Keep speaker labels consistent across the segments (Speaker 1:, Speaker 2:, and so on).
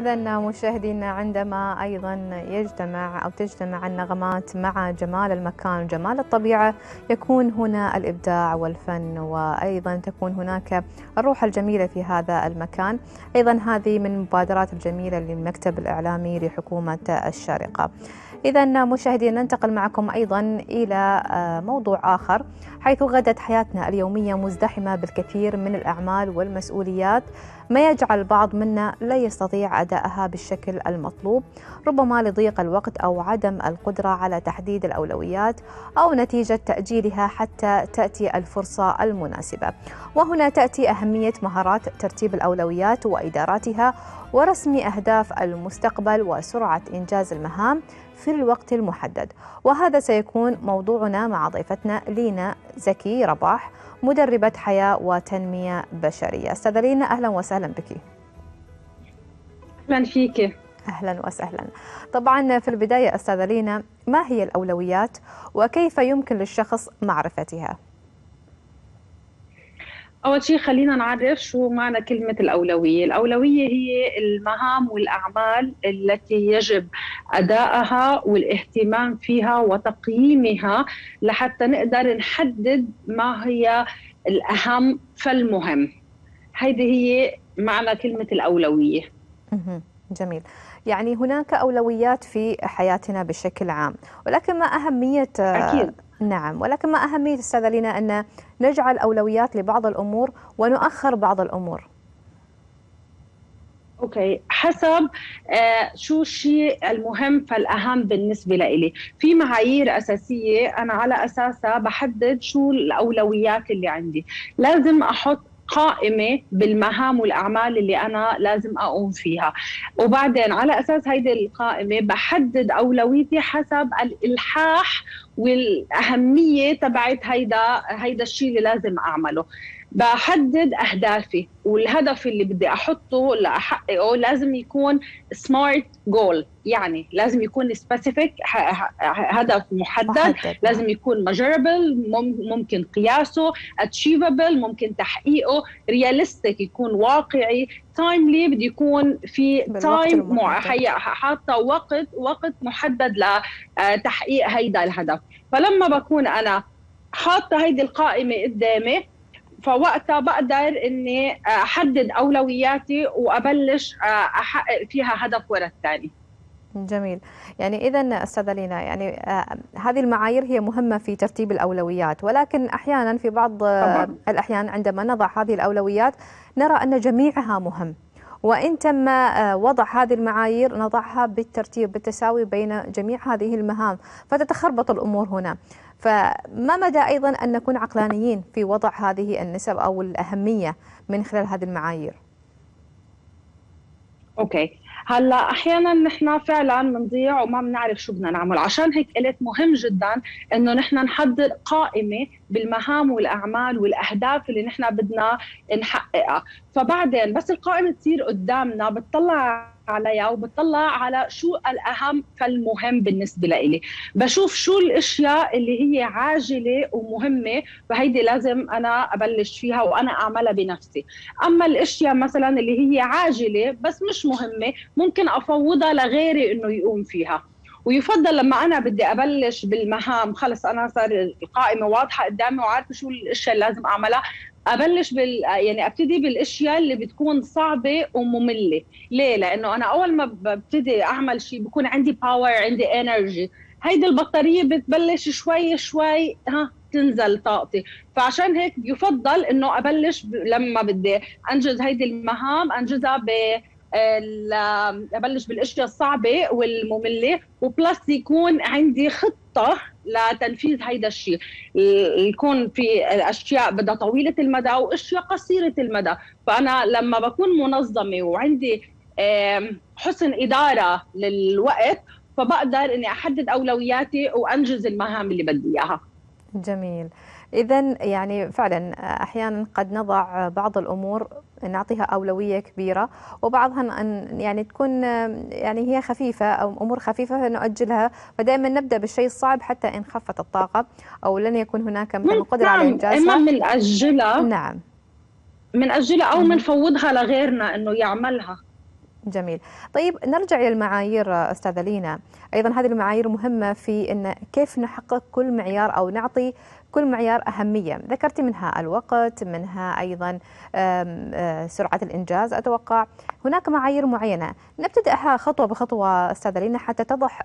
Speaker 1: إذا مشاهدينا عندما أيضا يجتمع أو تجتمع النغمات مع جمال المكان وجمال الطبيعة يكون هنا الإبداع والفن وأيضا تكون هناك الروح الجميلة في هذا المكان. أيضا هذه من المبادرات الجميلة للمكتب الإعلامي لحكومة الشارقة. إذا مشاهدينا ننتقل معكم أيضا إلى موضوع آخر حيث غدت حياتنا اليومية مزدحمة بالكثير من الأعمال والمسؤوليات. ما يجعل البعض منا لا يستطيع أدائها بالشكل المطلوب ربما لضيق الوقت أو عدم القدرة على تحديد الأولويات أو نتيجة تأجيلها حتى تأتي الفرصة المناسبة. وهنا تأتي أهمية مهارات ترتيب الأولويات وإداراتها ورسم أهداف المستقبل وسرعة إنجاز المهام. في الوقت المحدد. وهذا سيكون موضوعنا مع ضيفتنا لينا زكي رباح مدربة حياة وتنمية بشرية. أستاذة لينا أهلا وسهلا بك.
Speaker 2: أهلا فيك.
Speaker 1: أهلا وسهلا. طبعا في البداية أستاذة لينا ما هي الأولويات وكيف يمكن للشخص معرفتها؟
Speaker 2: أول شيء خلينا نعرف شو معنى كلمة الأولوية. الأولوية هي المهام والأعمال التي يجب أدائها والاهتمام فيها وتقييمها لحتى نقدر نحدد ما هي الأهم فالمهم. هيدي هي معنى كلمة الأولوية.
Speaker 1: جميل. يعني هناك أولويات في حياتنا بشكل عام ولكن ما أهمية
Speaker 2: أكيد.
Speaker 1: نعم ولكن ما أهمية أستاذة لينا أن نجعل أولويات لبعض الأمور ونؤخر بعض الأمور؟
Speaker 2: أوكي حسب آه شو الشيء المهم فالأهم بالنسبة لإلي. في معايير أساسية أنا على أساسها بحدد شو الأولويات اللي عندي. لازم أحط قائمة بالمهام والأعمال اللي أنا لازم أقوم فيها. وبعدين على أساس هيدي القائمة بحدد أولويتي حسب الإلحاح والأهمية تبعت هيدا هيدا الشيء اللي لازم أعمله. بحدد أهدافي والهدف اللي بدي أحطه لأحققه لازم يكون smart goal يعني لازم يكون specific هدف محدد, محدد. لازم يكون measurable ممكن قياسه achievable ممكن تحقيقه realistic يكون واقعي timely بده يكون في time حاطة وقت وقت محدد لتحقيق هيدا الهدف. فلما بكون أنا حاطة هيدي القائمة قدامي فوقتها بقدر إني أحدد أولوياتي وأبلش أحقق فيها هدف ورا الثاني.
Speaker 1: جميل. يعني إذا أستاذة لينا يعني آه هذه المعايير هي مهمة في ترتيب الأولويات ولكن أحيانا في بعض آه الأحيان عندما نضع هذه الأولويات نرى أن جميعها مهم. وإن تم وضع هذه المعايير نضعها بالترتيب بالتساوي بين جميع هذه المهام فتتخربط الأمور هنا. فما مدى أيضا أن نكون عقلانيين في وضع هذه النسب أو الأهمية من خلال هذه المعايير؟
Speaker 2: أوكي. هلأ أحيانا نحن فعلا بنضيع وما بنعرف شو بدنا نعمل. عشان هيك قلت مهم جدا إنه نحن نحضر قائمة بالمهام والأعمال والأهداف اللي نحن بدنا نحققها. فبعدين بس القائمة تصير قدامنا بتطلع عليها وبطلع على شو الأهم فالمهم بالنسبة لإلي. بشوف شو الأشياء اللي هي عاجلة ومهمة فهيدي لازم أنا أبلش فيها وأنا أعملها بنفسي. أما الأشياء مثلا اللي هي عاجلة بس مش مهمة ممكن أفوضها لغيري إنه يقوم فيها. ويفضل لما أنا بدي أبلش بالمهام خلص أنا صار القائمة واضحة قدامي وعارفة شو الأشياء اللي لازم أعملها أبلش بال يعني أبتدي بالأشياء اللي بتكون صعبة ومملة. ليه؟ لأنه أنا أول ما ببتدي أعمل شيء بكون عندي power عندي energy هيدي البطارية بتبلش شوي شوي ها تنزل طاقتي. فعشان هيك يفضل إنه أبلش لما بدي أنجز هيدي المهام أنجزها ب أبلش بالأشياء الصعبة والمملة وبلس يكون عندي خطة لتنفيذ هيدا الشيء. يكون في أشياء بدها طويلة المدى واشياء قصيرة المدى. فأنا لما بكون منظمة وعندي حسن إدارة للوقت فبقدر إني أحدد أولوياتي وأنجز المهام اللي بدي إياها.
Speaker 1: جميل. إذا يعني فعلا أحيانا قد نضع بعض الأمور نعطيها أولوية كبيرة وبعضها أن يعني تكون يعني هي خفيفة أو أمور خفيفة نؤجلها فدائما نبدأ بالشيء الصعب حتى إن خفت الطاقة أو لن يكون هناك مثلا قدرة على إنجازها.
Speaker 2: إما بنأجلها
Speaker 1: نعم.
Speaker 2: بنأجلها أو بنفوضها لغيرنا إنه يعملها.
Speaker 1: جميل. طيب نرجع إلى المعايير أستاذة لينا. أيضا هذه المعايير مهمة في أن كيف نحقق كل معيار أو نعطي كل معيار أهمية. ذكرت منها الوقت منها أيضا سرعة الإنجاز أتوقع. هناك معايير معينة. نبتدأها خطوة بخطوة أستاذة لينا حتى تضح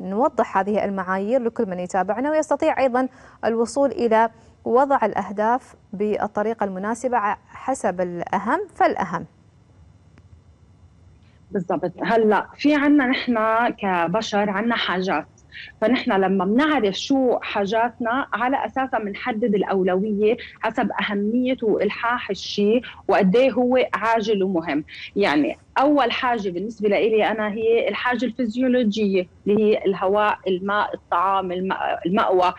Speaker 1: نوضح هذه المعايير لكل من يتابعنا ويستطيع أيضا الوصول إلى وضع الأهداف بالطريقة المناسبة حسب الأهم فالأهم.
Speaker 2: بالضبط. هلأ في عنا نحن كبشر عنا حاجات. فنحن لما بنعرف شو حاجاتنا على أساسها بنحدد الأولوية حسب أهمية وإلحاح الشيء وقد إيه هو عاجل ومهم. يعني أول حاجة بالنسبة لي أنا هي الحاجة الفيزيولوجية اللي هي الهواء الماء الطعام المأوى.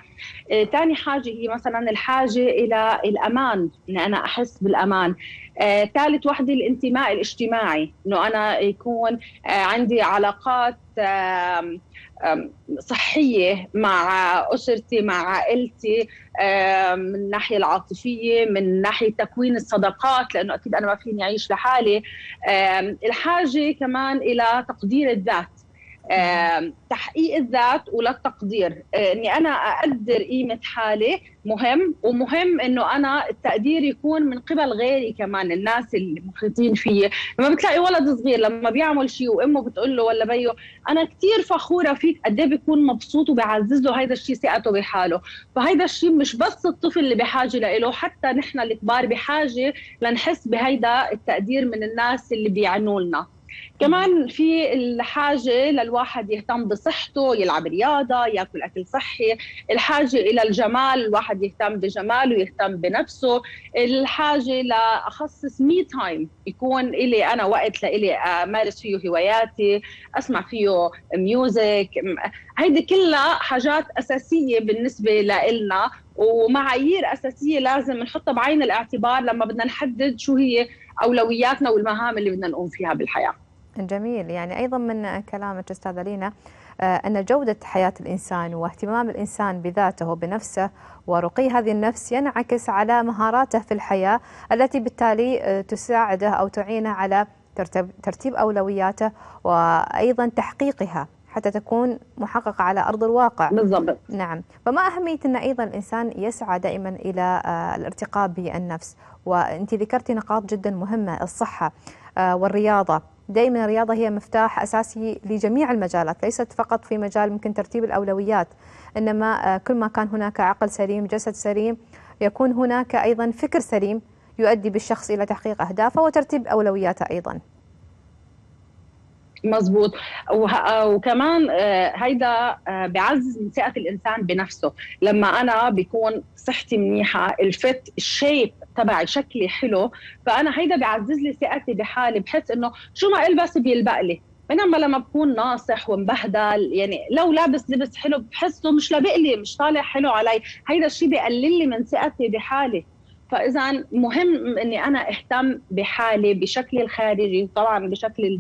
Speaker 2: ثاني آه، حاجة هي مثلا الحاجة إلى الأمان إن أنا أحس بالأمان. ثالث آه، وحدة الانتماء الاجتماعي إنه أنا يكون آه، عندي علاقات آه، صحية مع أسرتي مع عائلتي. من الناحيه العاطفية من ناحية تكوين الصداقات لأنه أكيد أنا ما فيني أعيش لحالي. الحاجة كمان إلى تقدير الذات. تحقيق الذات وللتقدير آه، إني أنا أقدر قيمة حالي مهم ومهم إنه أنا التقدير يكون من قبل غيري كمان الناس المحيطين فيي. لما بتلاقي ولد صغير لما بيعمل شيء وأمه بتقول له ولا بيو أنا كثير فخورة فيك قد إيه بيكون مبسوط وبيعزز له هذا الشيء ثقته بحاله. فهيدا الشيء مش بس الطفل اللي بحاجة له حتى نحن الكبار بحاجة لنحس بهيدا التقدير من الناس اللي بيعنوا لنا كمان في الحاجة للواحد يهتم بصحته يلعب رياضة يأكل أكل صحي. الحاجة إلى الجمال الواحد يهتم بجماله يهتم بنفسه. الحاجة لأخصص me time يكون إلي أنا وقت لإلي أمارس فيه هواياتي أسمع فيه music هيدي كلها حاجات أساسية بالنسبة لإلنا ومعايير أساسية لازم نحطها بعين الاعتبار لما بدنا نحدد شو هي أولوياتنا والمهام اللي بدنا نقوم فيها بالحياة.
Speaker 1: جميل. يعني أيضا من كلامك أستاذة لينا آه، أن جودة حياة الإنسان واهتمام الإنسان بذاته وبنفسه ورقي هذه النفس ينعكس على مهاراته في الحياة التي بالتالي آه، تساعده أو تعينه على ترتيب أولوياته وأيضا تحقيقها. حتى تكون محققة على أرض الواقع.
Speaker 2: بالضبط.
Speaker 1: نعم. فما أهمية أن أيضا الإنسان يسعى دائما إلى آه، الارتقاء بالنفس؟ وأنت ذكرتي نقاط جدا مهمة الصحة والرياضة. دائما الرياضة هي مفتاح أساسي لجميع المجالات ليست فقط في مجال ممكن ترتيب الأولويات إنما آه، كل ما كان هناك عقل سليم جسد سليم يكون هناك أيضا فكر سليم يؤدي بالشخص إلى تحقيق أهدافه وترتيب أولوياته أيضا.
Speaker 2: مزبوط وكمان آه، هيدا آه، بيعزز من ثقة الإنسان بنفسه. لما أنا بيكون صحتي منيحة الفت الشيب تبعي شكلي حلو فأنا هيدا بيعزز لي ثقتي بحالي بحس إنه شو ما إلبس بيلبق لي. بينما لما بكون ناصح ومبهدل يعني لو لابس لبس حلو بحسه مش لابق لي مش طالع حلو علي. هيدا الشيء بيقلل لي من ثقتي بحالي. فإذا مهم إني أنا أهتم بحالي بشكلي الخارجي وطبعا بشكل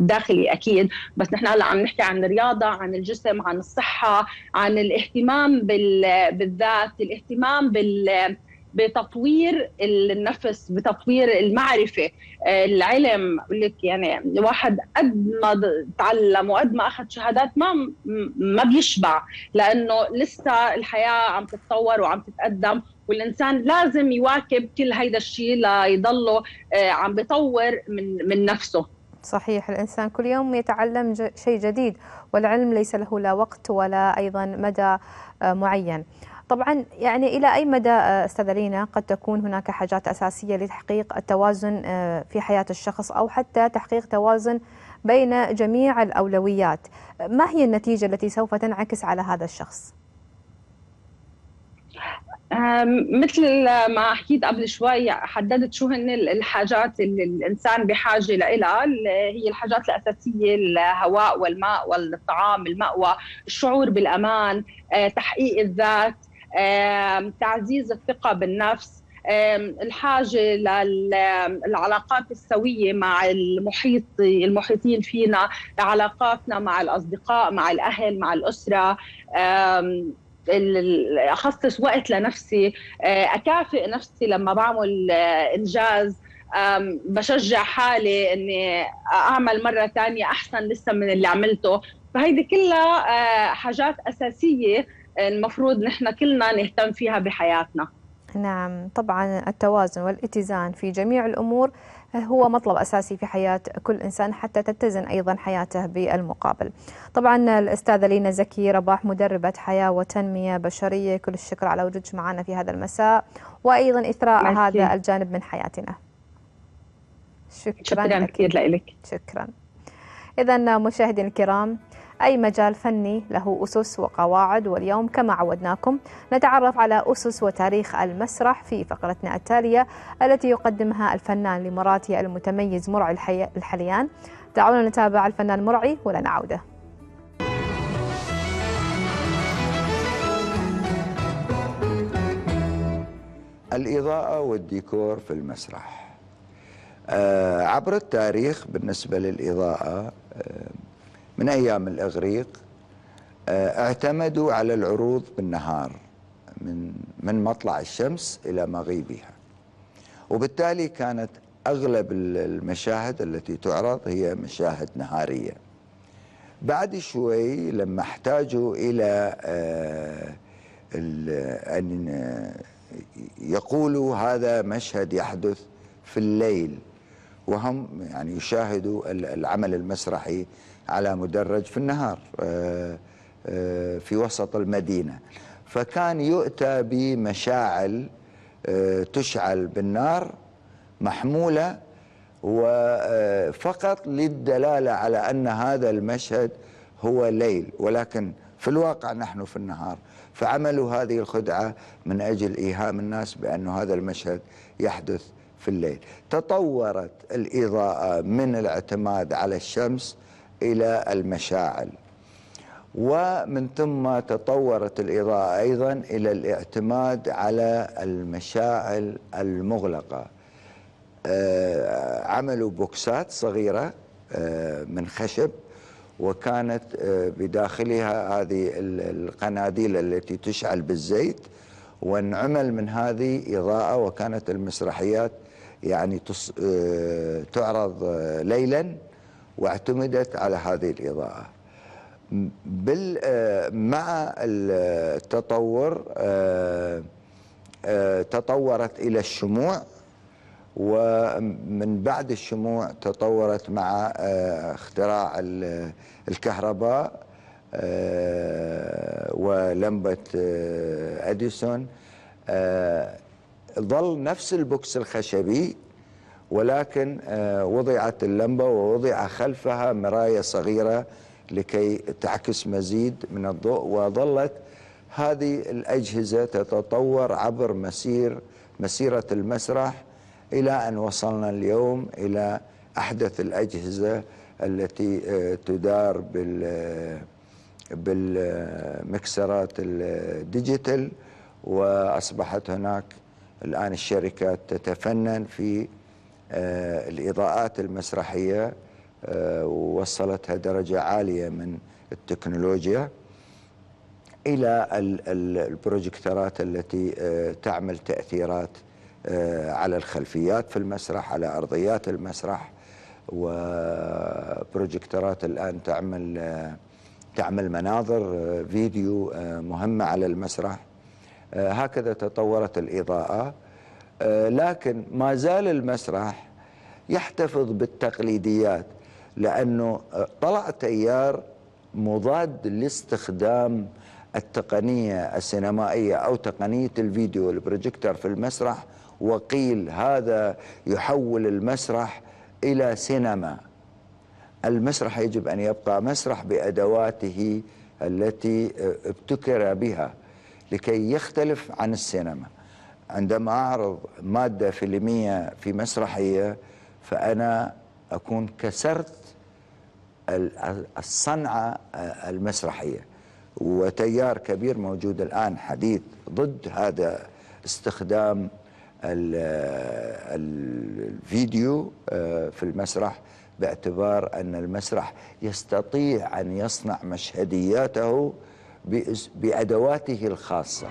Speaker 2: الداخلي أكيد بس نحن هلأ عم نحكي عن الرياضة عن الجسم عن الصحة عن الاهتمام بالذات الاهتمام بال بتطوير النفس بتطوير المعرفة العلم. بقول لك يعني الواحد قد ما تعلم وقد ما أخذ شهادات ما ما بيشبع لأنه لسه الحياة عم تتطور وعم تتقدم والإنسان لازم يواكب كل هيدا الشيء ليضله آه، عم بيطور من من نفسه.
Speaker 1: صحيح. الإنسان كل يوم يتعلم شيء جديد والعلم ليس له لا وقت ولا أيضا مدى آه، معين. طبعا يعني إلى أي مدى آه، أستاذة لينا قد تكون هناك حاجات أساسية لتحقيق التوازن في حياة الشخص أو حتى تحقيق توازن بين جميع الأولويات ما هي النتيجة التي سوف تنعكس على هذا الشخص؟
Speaker 2: مثل ما حكيت قبل شوي حددت شو هن الحاجات اللي الإنسان بحاجة لها هي الحاجات الأساسية الهواء والماء والطعام المأوى الشعور بالأمان آه، تحقيق الذات تعزيز الثقة بالنفس. الحاجة للعلاقات السوية مع المحيط المحيطين فينا علاقاتنا مع الأصدقاء مع الأهل مع الأسرة. أخصص وقت لنفسي. آه، أكافئ نفسي لما بعمل آه، إنجاز. بشجع حالي إني أعمل مرة ثانية أحسن لسه من اللي عملته. فهيدي كلها آه، حاجات أساسية المفروض نحن كلنا نهتم فيها بحياتنا
Speaker 1: نعم طبعا التوازن والاتزان في جميع الأمور هو مطلب أساسي في حياة كل إنسان حتى تتزن أيضا حياته بالمقابل. طبعا الأستاذة لينا زكي رباح مدربة حياة وتنمية بشرية كل الشكر على وجودك معنا في هذا المساء وأيضا إثراء هذا الجانب من حياتنا.
Speaker 2: شكرا, شكرا كثير لك.
Speaker 1: شكرا. اذا مشاهدينا الكرام أي مجال فني له أسس وقواعد واليوم كما عودناكم نتعرف على أسس وتاريخ المسرح في فقرتنا التالية التي يقدمها الفنان لمراتي المتميز مرعي الحليان. دعونا نتابع الفنان مرعي ولنا عودة
Speaker 3: الإضاءة والديكور في المسرح. آه، عبر التاريخ بالنسبة للإضاءة آه، من أيام الإغريق آه، اعتمدوا على العروض بالنهار من من مطلع الشمس إلى مغيبها. وبالتالي كانت أغلب المشاهد التي تعرض هي مشاهد نهارية. بعد شوي لما احتاجوا إلى آه، أن يقولوا هذا مشهد يحدث في الليل وهم يعني يشاهدوا العمل المسرحي على مدرج في النهار آه، آه، في وسط المدينة. فكان يؤتى بمشاعل آه، تشعل بالنار محمولة وفقط للدلالة على أن هذا المشهد هو ليل. ولكن في الواقع نحن في النهار فعملوا هذه الخدعة من أجل إيهام الناس بأن هذا المشهد يحدث في الليل. تطورت الإضاءة من الاعتماد على الشمس إلى المشاعل. ومن ثم تطورت الإضاءة أيضا إلى الاعتماد على المشاعل المغلقة. آه، عملوا بوكسات صغيرة آه، من خشب وكانت آه، بداخلها هذه القناديل التي تشعل بالزيت وانعمل من هذه إضاءة وكانت المسرحيات يعني تعرض ليلا واعتمدت على هذه الإضاءة. بال آه، مع التطور آه، آه، تطورت إلى الشموع ومن بعد الشموع تطورت مع اختراع الكهرباء ولمبة أديسون ظل نفس البوكس الخشبي ولكن آه، وضعت اللمبة ووضع خلفها مراية صغيرة لكي تعكس مزيد من الضوء وظلت هذه الأجهزة تتطور عبر مسير مسيرة المسرح إلى أن وصلنا اليوم إلى أحدث الأجهزة التي آه، تدار بال بالمكسرات الديجيتال وأصبحت هناك الآن الشركات تتفنن في آه، الإضاءات المسرحية آه، ووصلتها درجة عالية من التكنولوجيا إلى البروجكترات التي آه، تعمل تأثيرات على الخلفيات في المسرح على أرضيات المسرح وبروجكترات الآن تعمل تعمل مناظر فيديو مهمة على المسرح. هكذا تطورت الإضاءة. آه، لكن ما زال المسرح يحتفظ بالتقليديات لأنه آه، طلع تيار مضاد لاستخدام التقنية السينمائية أو تقنية الفيديو. البروجيكتور في المسرح وقيل هذا يحول المسرح إلى سينما. المسرح يجب أن يبقى مسرح بأدواته التي آه، ابتكر بها لكي يختلف عن السينما. عندما أعرض مادة فيلمية في مسرحية فأنا أكون كسرت الصنعة المسرحية. وتيار كبير موجود الآن حديث ضد هذا استخدام الفيديو آه، في المسرح باعتبار أن المسرح يستطيع أن يصنع مشهدياته بأدواته الخاصة.